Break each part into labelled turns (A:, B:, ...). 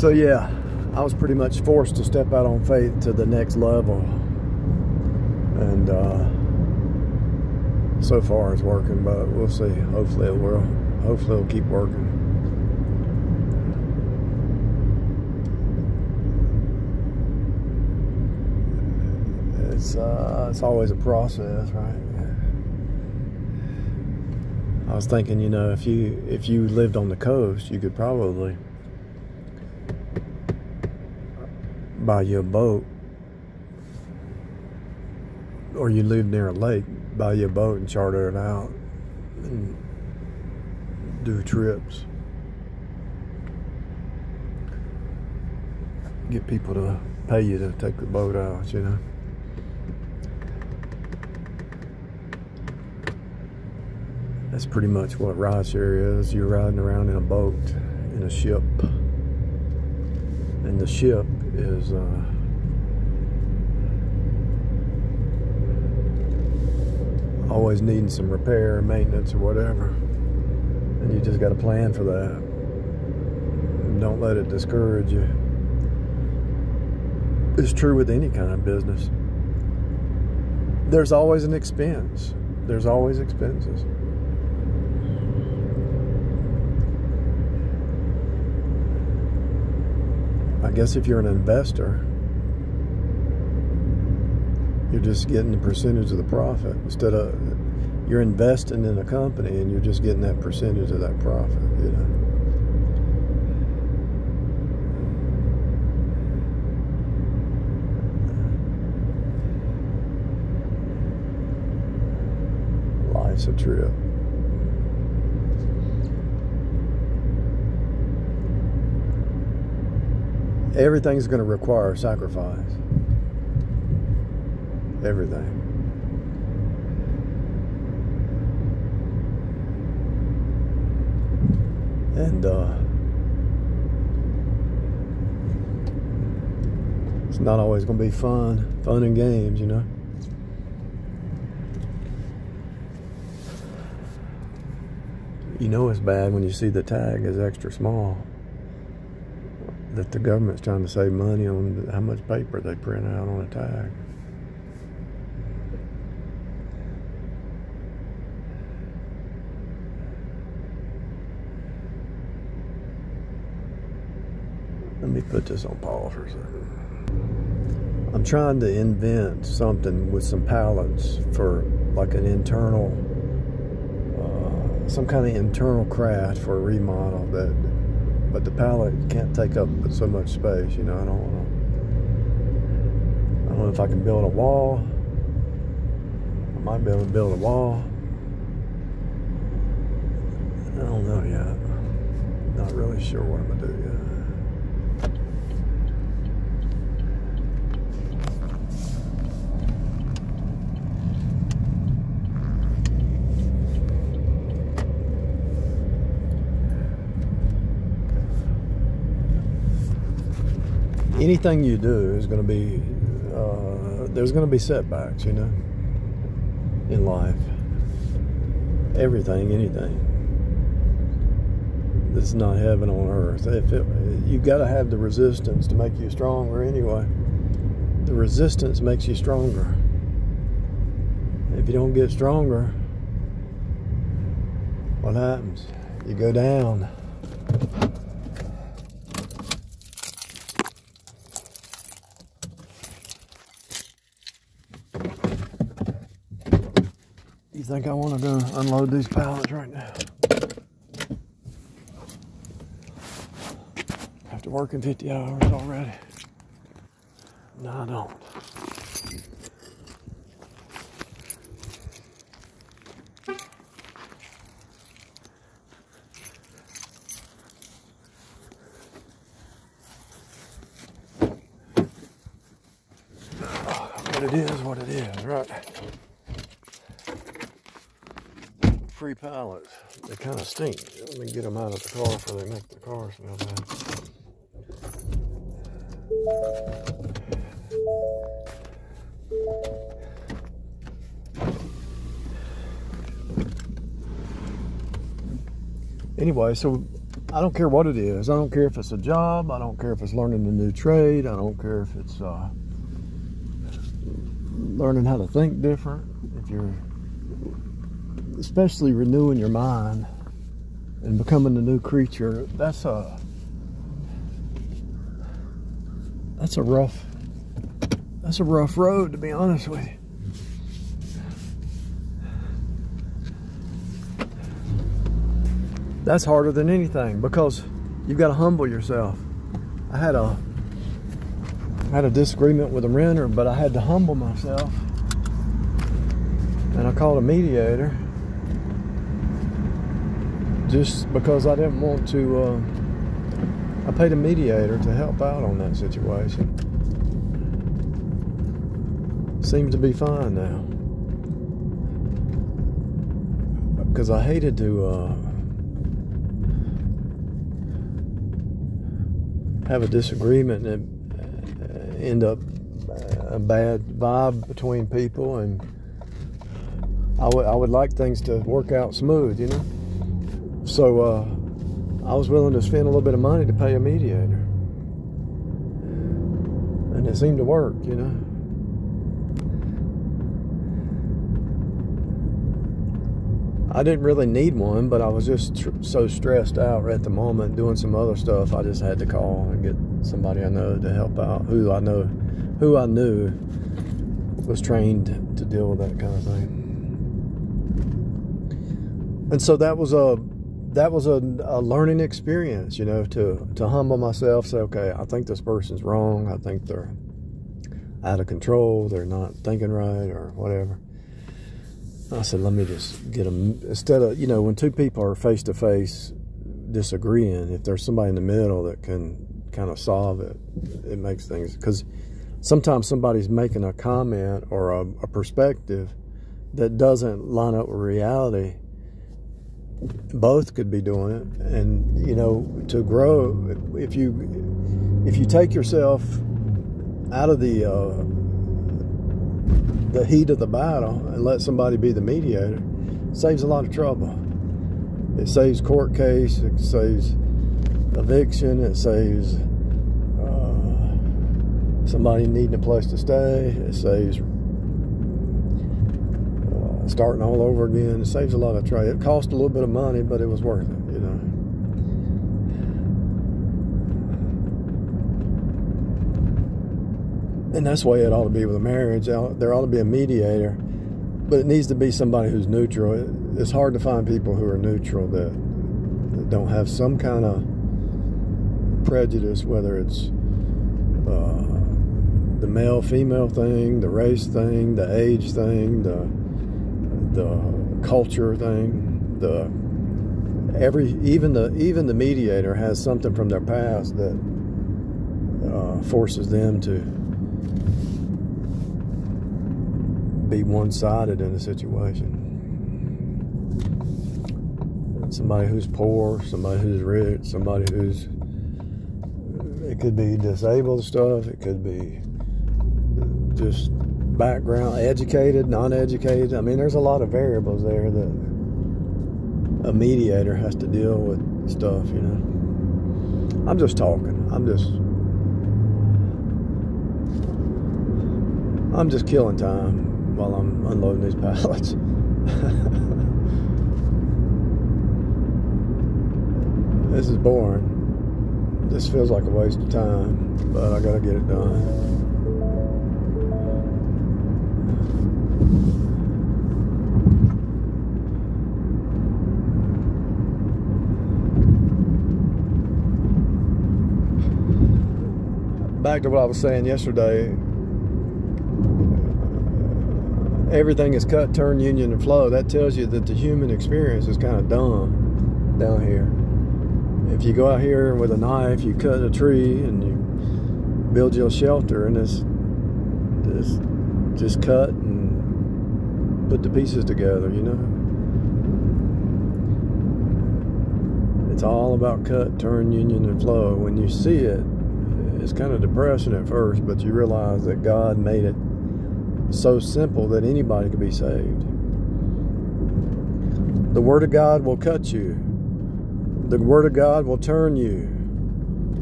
A: So yeah, I was pretty much forced to step out on faith to the next level, and uh, so far it's working. But we'll see. Hopefully it will. Hopefully it'll keep working. It's uh, it's always a process, right? I was thinking, you know, if you if you lived on the coast, you could probably buy you a boat, or you live near a lake, buy you a boat and charter it out and do trips. Get people to pay you to take the boat out, you know. That's pretty much what rideshare is. You're riding around in a boat, in a ship. And the ship is uh, always needing some repair, maintenance, or whatever. And you just got to plan for that. And don't let it discourage you. It's true with any kind of business. There's always an expense. There's always expenses. I guess if you're an investor, you're just getting the percentage of the profit instead of you're investing in a company and you're just getting that percentage of that profit, you know. Life's a trip. Everything's going to require sacrifice. Everything. And uh, it's not always going to be fun, fun and games, you know. You know it's bad when you see the tag is extra small that the government's trying to save money on how much paper they print out on a tag. Let me put this on pause for a second. I'm trying to invent something with some pallets for like an internal, uh, some kind of internal craft for a remodel that but the pallet can't take up so much space. You know, I don't. I don't know if I can build a wall. I might be able to build a wall. I don't know yet. Not really sure what I'm gonna do yet. Anything you do is going to be uh, there's going to be setbacks you know in life. Everything anything it's not heaven on earth. If it, you've got to have the resistance to make you stronger anyway. The resistance makes you stronger. If you don't get stronger what happens? You go down think I want to go unload these pallets right now. After working 50 hours already. No, I don't. Oh, but it is what it is, right? Free pallets. They kind of stink. Let me get them out of the car before they make the car smell bad. Anyway, so I don't care what it is. I don't care if it's a job. I don't care if it's learning a new trade. I don't care if it's uh, learning how to think different. If you're especially renewing your mind and becoming a new creature, that's a that's a rough that's a rough road to be honest with you. That's harder than anything because you've got to humble yourself. I had a I had a disagreement with a renter, but I had to humble myself. And I called a mediator just because I didn't want to. Uh, I paid a mediator to help out on that situation. Seems to be fine now. Because I hated to uh, have a disagreement and uh, end up a bad vibe between people and I would I would like things to work out smooth, you know. So uh, I was willing to spend a little bit of money to pay a mediator, and it seemed to work, you know. I didn't really need one, but I was just tr- so stressed out at the moment doing some other stuff. I just had to call and get somebody I know to help out, who I know, who I knew was trained to deal with that kind of thing. And so that was a that was a, a learning experience, you know, to to humble myself, say, okay, I think this person's wrong. I think they're out of control. They're not thinking right, or whatever. I said, let me just get them instead of you know when two people are face to face disagreeing. If there's somebody in the middle that can kind of solve it, it makes things because sometimes somebody's making a comment or a, a perspective that doesn't line up with reality. Both could be doing it, and you know, to grow, if you if you take yourself out of the uh, the heat of the battle and let somebody be the mediator saves a lot of trouble. It saves court case, it saves eviction, it saves uh, somebody needing a place to stay, it saves starting all over again. It saves a lot of trouble. It cost a little bit of money, but it was worth it, you know. and that's the way it ought to be with a marriage. There ought to be a mediator, but it needs to be somebody who's neutral. It's hard to find people who are neutral that, that don't have some kind of prejudice, whether it's uh, the male female thing, the race thing, the age thing, the the culture thing, the every even the even the mediator has something from their past that uh, forces them to be one sided in a situation. Somebody who's poor, somebody who's rich, somebody who's. It could be disabled stuff, it could be just background, educated, non educated. I mean, there's a lot of variables there that a mediator has to deal with stuff, you know. I'm just talking. I'm just. I'm just killing time while I'm unloading these pallets. this is boring. This feels like a waste of time, but I gotta get it done. Back to what I was saying yesterday, everything is cut, turn, union, and flow. That tells you that the human experience is kind of dumb down here. If you go out here with a knife, you cut a tree and you build your shelter, and it's, just cut and put the pieces together, you know. It's all about cut, turn, union, and flow. When you see it, it's kind of depressing at first, but you realize that God made it so simple that anybody could be saved. The Word of God will cut you. The Word of God will turn you.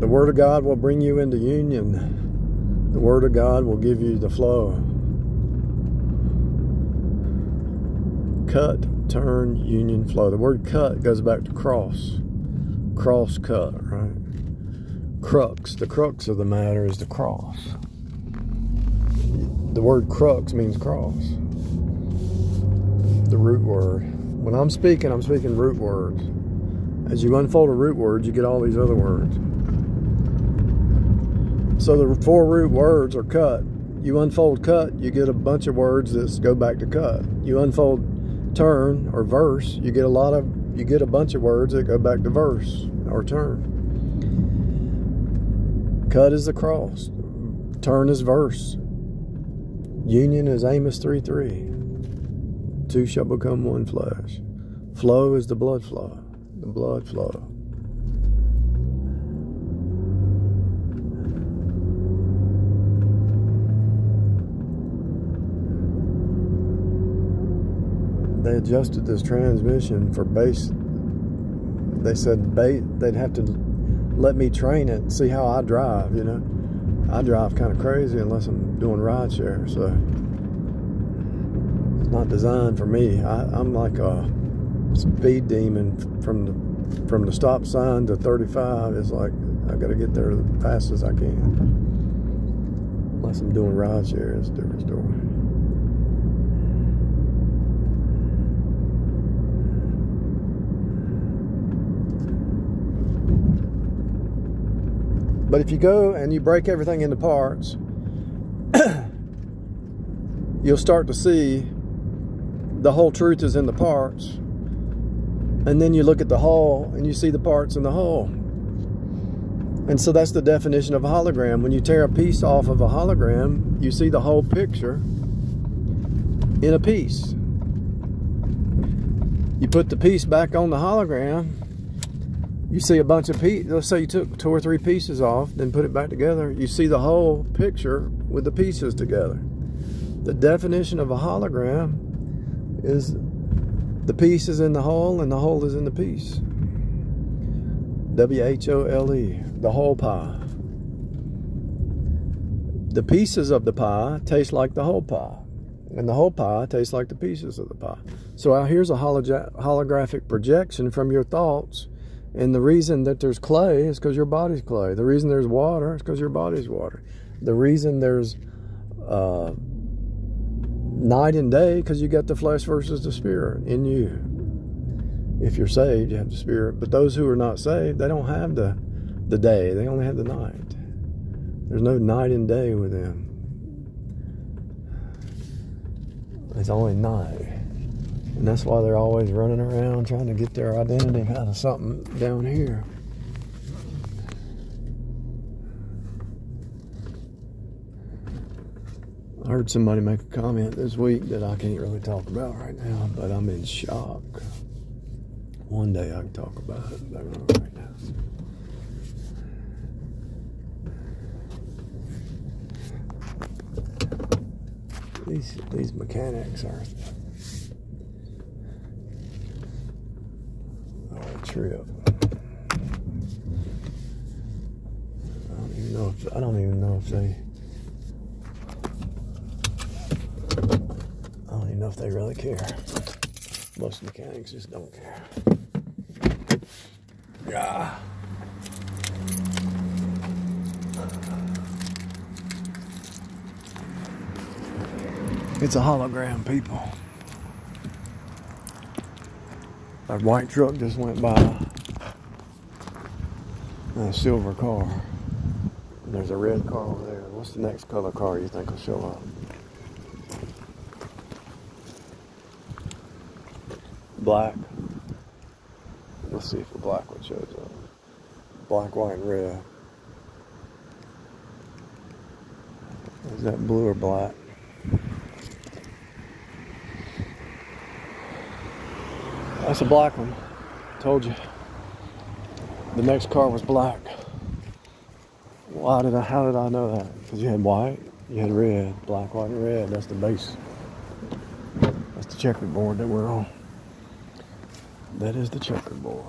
A: The Word of God will bring you into union. The Word of God will give you the flow. Cut, turn, union, flow. The word cut goes back to cross. Cross cut, right? Crux. The crux of the matter is the cross. The word crux means cross. The root word. When I'm speaking, I'm speaking root words. As you unfold a root word, you get all these other words. So the four root words are cut. You unfold cut, you get a bunch of words that go back to cut. You unfold turn or verse, you get a lot of you get a bunch of words that go back to verse or turn. Cut is the cross. Turn is verse. Union is Amos 3 3. Two shall become one flesh. Flow is the blood flow. The blood flow. they adjusted this transmission for base. They said bait, they'd have to let me train it, see how I drive, you know. I drive kind of crazy unless I'm doing ride share, so it's not designed for me. I, I'm like a speed demon from the from the stop sign to 35 It's like I got to get there as fast as I can. Unless I'm doing ride share, it's a different story. But if you go and you break everything into parts, you'll start to see the whole truth is in the parts. And then you look at the whole and you see the parts in the whole. And so that's the definition of a hologram. When you tear a piece off of a hologram, you see the whole picture in a piece. You put the piece back on the hologram you see a bunch of pieces. Let's say you took two or three pieces off, then put it back together. You see the whole picture with the pieces together. The definition of a hologram is the piece is in the whole and the whole is in the piece. W H O L E, the whole pie. The pieces of the pie taste like the whole pie, and the whole pie tastes like the pieces of the pie. So uh, here's a holographic projection from your thoughts and the reason that there's clay is because your body's clay. The reason there's water is because your body's water. The reason there's uh, night and day because you got the flesh versus the spirit in you. If you're saved, you have the spirit. But those who are not saved, they don't have the the day. They only have the night. There's no night and day with them. It's only night. And that's why they're always running around trying to get their identity out of something down here. I heard somebody make a comment this week that I can't really talk about right now, but I'm in shock. One day I can talk about it, but not right now. These these mechanics are trip. I don't even know if I don't even know if they I don't even know if they really care. Most mechanics just don't care. Yeah. It's a hologram, people. A white truck just went by. And a silver car. There's a red car over there. What's the next color car you think will show up? Black. Let's see if the black one shows up. Black, white, and red. Is that blue or black? That's a black one. Told you. The next car was black. Why did I, how did I know that? Because you had white, you had red, black, white, and red. That's the base. That's the checkerboard that we're on. That is the checkerboard.